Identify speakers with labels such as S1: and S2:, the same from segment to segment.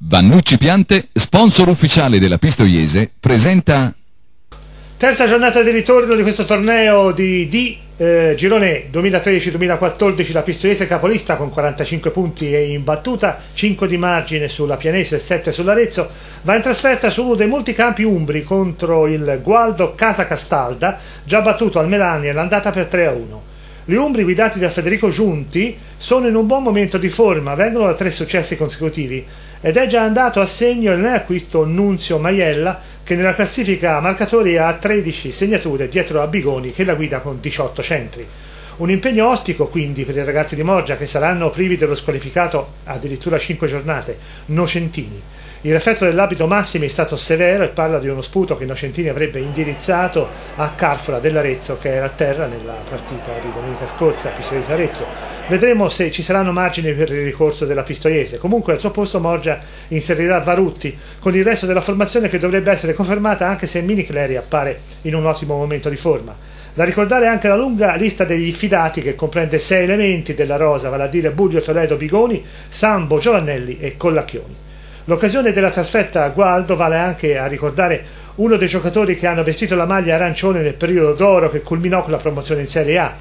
S1: Vannucci Piante, sponsor ufficiale della Pistoiese, presenta
S2: Terza giornata di ritorno di questo torneo di D eh, Girone 2013-2014 la Pistoiese capolista con 45 punti e in battuta 5 di margine sulla Pianese e 7 sull'Arezzo va in trasferta su uno dei molti campi umbri contro il Gualdo Casa Castalda già battuto al Melania l'andata per 3 a 1 gli Umbri guidati da Federico Giunti sono in un buon momento di forma, vengono da tre successi consecutivi ed è già andato a segno il neacquisto Nunzio Maiella che nella classifica marcatori ha 13 segnature dietro a Bigoni che la guida con 18 centri. Un impegno ostico quindi per i ragazzi di Moggia che saranno privi dello squalificato addirittura 5 giornate, Nocentini. Il effetto dell'abito Massimi è stato severo e parla di uno sputo che Nocentini avrebbe indirizzato a Carfora dell'Arezzo che era a terra nella partita di domenica scorsa a Pistoiese Arezzo. Vedremo se ci saranno margini per il ricorso della Pistoiese. Comunque al suo posto Morgia inserirà Varutti con il resto della formazione che dovrebbe essere confermata anche se Mini Cleri appare in un ottimo momento di forma. Da ricordare anche la lunga lista degli fidati che comprende sei elementi della rosa, vale a dire Buglio, Toledo, Bigoni, Sambo, Giovannelli e Collacchioni. L'occasione della trasferta a Gualdo vale anche a ricordare uno dei giocatori che hanno vestito la maglia arancione nel periodo d'oro che culminò con la promozione in Serie A,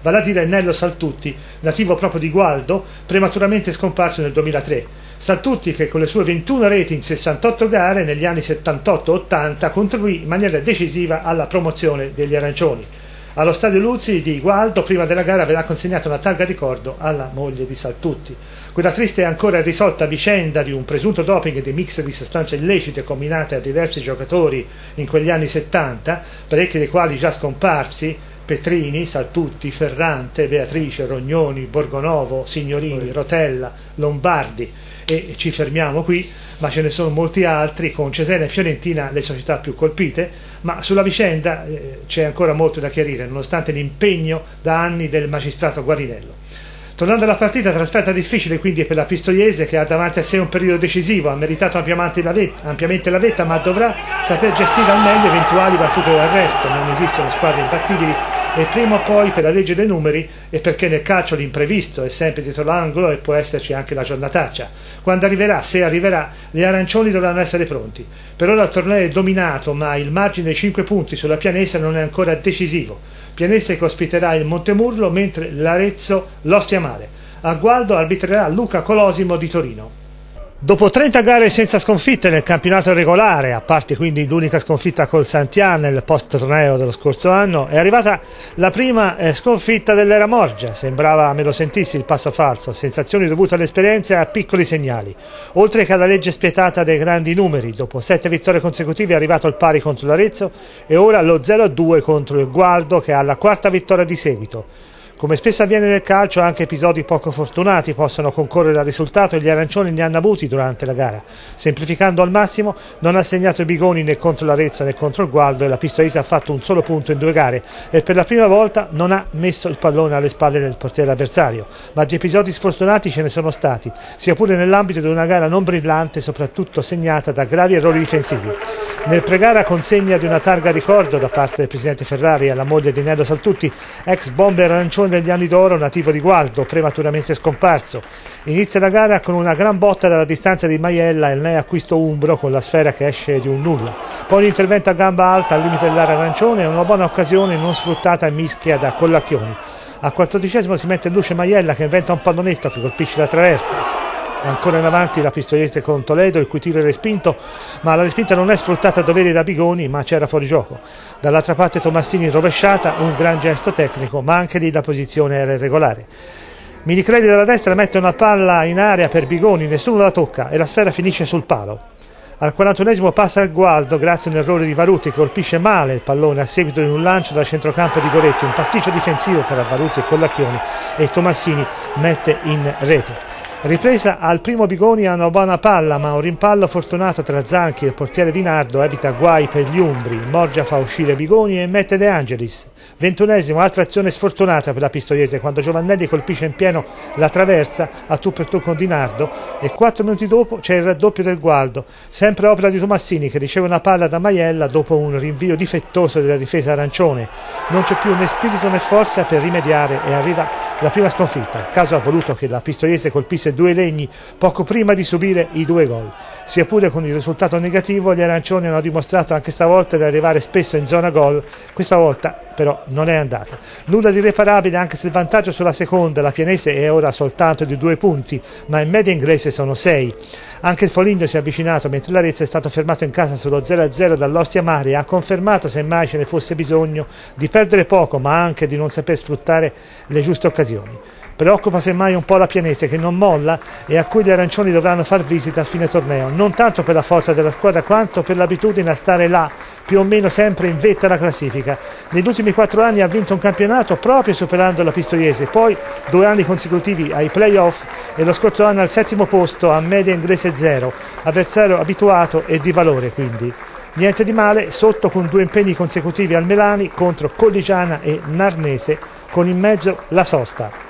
S2: vale a dire Nello Saltutti, nativo proprio di Gualdo, prematuramente scomparso nel 2003. Saltutti che con le sue 21 reti in 68 gare negli anni 78-80 contribuì in maniera decisiva alla promozione degli arancioni. Allo stadio Luzzi di Gualdo, prima della gara, verrà consegnata una targa ricordo alla moglie di Saltutti. Quella triste e ancora irrisolta vicenda di un presunto doping e di mix di sostanze illecite combinate a diversi giocatori in quegli anni 70, parecchi dei quali già scomparsi, Petrini, Saltutti, Ferrante, Beatrice, Rognoni, Borgonovo, Signorini, Rotella, Lombardi e ci fermiamo qui, ma ce ne sono molti altri, con Cesena e Fiorentina le società più colpite, ma sulla vicenda eh, c'è ancora molto da chiarire, nonostante l'impegno da anni del magistrato Guarinello. Tornando alla partita, trasferta difficile quindi per la Pistoiese che ha davanti a sé un periodo decisivo, ha meritato ampiamente la, vetta, ampiamente la vetta, ma dovrà saper gestire al meglio eventuali battute d'arresto, non esistono squadre imbattibili e prima o poi per la legge dei numeri e perché nel calcio l'imprevisto è sempre dietro l'angolo e può esserci anche la giornataccia. Quando arriverà, se arriverà, gli arancioni dovranno essere pronti. Per ora il torneo è dominato, ma il margine dei 5 punti sulla pianesa non è ancora decisivo. Pianese che ospiterà il Montemurlo mentre l'Arezzo l'Ostia Mare. A Gualdo arbitrerà Luca Colosimo di Torino. Dopo 30 gare senza sconfitte nel campionato regolare, a parte quindi l'unica sconfitta col Santian nel post torneo dello scorso anno, è arrivata la prima eh, sconfitta dell'era Morgia. Sembrava me lo sentissi il passo falso, sensazioni dovute all'esperienza e a piccoli segnali. Oltre che alla legge spietata dei grandi numeri, dopo sette vittorie consecutive è arrivato il pari contro l'Arezzo e ora lo 0-2 contro il Gualdo che ha la quarta vittoria di seguito. Come spesso avviene nel calcio, anche episodi poco fortunati possono concorrere al risultato e gli arancioni ne hanno avuti durante la gara. Semplificando al massimo, non ha segnato i bigoni né contro l'Arezzo né contro il Gualdo e la Pistoisa ha fatto un solo punto in due gare e per la prima volta non ha messo il pallone alle spalle del portiere avversario. Ma di episodi sfortunati ce ne sono stati, sia pure nell'ambito di una gara non brillante, soprattutto segnata da gravi errori difensivi. Nel pregara consegna di una targa ricordo da parte del presidente Ferrari alla moglie di Nello Saltutti, ex bomber arancione degli anni d'oro, nativo di Gualdo, prematuramente scomparso. Inizia la gara con una gran botta dalla distanza di Maiella e il acquisto umbro con la sfera che esce di un nulla. Poi l'intervento a gamba alta al limite dell'area arancione e una buona occasione non sfruttata e mischia da Collacchioni. Al quattordicesimo si mette in luce Maiella che inventa un pallonetto che colpisce la traversa ancora in avanti la Pistoiese con Toledo il cui tiro è respinto ma la respinta non è sfruttata a dovere da Bigoni ma c'era fuori gioco. Dall'altra parte Tomassini rovesciata un gran gesto tecnico ma anche lì la posizione era irregolare. Minicredi dalla destra mette una palla in area per Bigoni nessuno la tocca e la sfera finisce sul palo. Al 41esimo passa il Gualdo grazie a un errore di Varuti che colpisce male il pallone a seguito di un lancio da centrocampo di Goretti, un pasticcio difensivo tra Varuti e Collacchioni e Tomassini mette in rete. Ripresa al primo Bigoni a una buona palla, ma un rimpallo fortunato tra Zanchi e il portiere Di Nardo evita guai per gli Umbri. Morgia fa uscire Bigoni e mette De Angelis. Ventunesimo, altra azione sfortunata per la Pistoiese quando Giovannelli colpisce in pieno la traversa a tu per tu con Di Nardo e quattro minuti dopo c'è il raddoppio del Gualdo, sempre opera di Tomassini che riceve una palla da Maiella dopo un rinvio difettoso della difesa arancione. Non c'è più né spirito né forza per rimediare e arriva la prima sconfitta. Il caso ha voluto che la Pistoiese colpisse due legni poco prima di subire i due gol. Sia pure con il risultato negativo, gli arancioni hanno dimostrato anche stavolta di arrivare spesso in zona gol, questa volta però non è andata. Nulla di irreparabile anche se il vantaggio sulla seconda, la pianese è ora soltanto di due punti, ma in media inglese sono sei. Anche il Foligno si è avvicinato mentre l'Arezzo è stato fermato in casa sullo 0-0 dall'Ostia Mari e ha confermato, semmai ce ne fosse bisogno, di perdere poco ma anche di non saper sfruttare le giuste occasioni. Preoccupa semmai un po' la Pianese che non molla e a cui gli arancioni dovranno far visita a fine torneo, non tanto per la forza della squadra quanto per l'abitudine a stare là, più o meno sempre in vetta alla classifica. Negli ultimi quattro anni ha vinto un campionato proprio superando la Pistoiese, poi due anni consecutivi ai playoff e lo scorso anno al settimo posto a media inglese zero, avversario abituato e di valore quindi. Niente di male, sotto con due impegni consecutivi al Melani contro Colligiana e Narnese, con in mezzo la sosta.